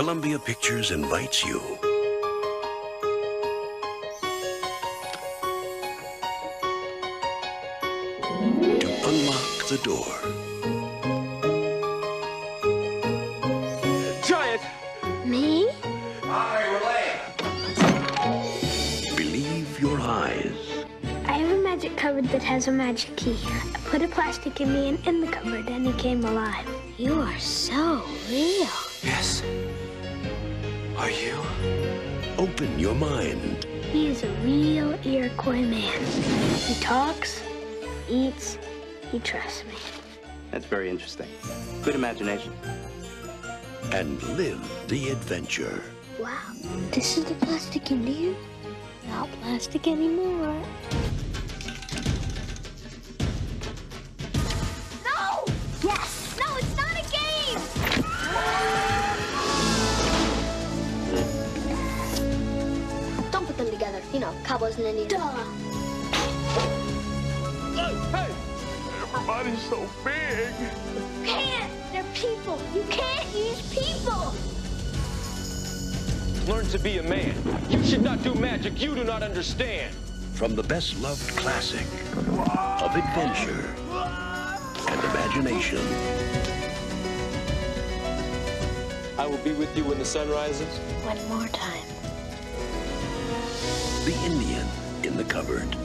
Columbia Pictures invites you to unlock the door. Try it. Me? Believe your eyes. I have a magic cupboard that has a magic key. I put a plastic Indian in the cupboard and he came alive. You are so real. Yes. Are you? Open your mind. He is a real Iroquois man. He talks, eats, he trusts me. That's very interesting. Good imagination. and live the adventure. Wow, this is the plastic Indian? Not plastic anymore. Don't put them together. You know, cowboys and Indians. Duh! Hey! Everybody's so big. You can't! They're people! You can't use people! Learn to be a man. You should not do magic you do not understand. From the best loved classic of adventure and imagination I will be with you when the sun rises. One more time. The Indian in the Cupboard.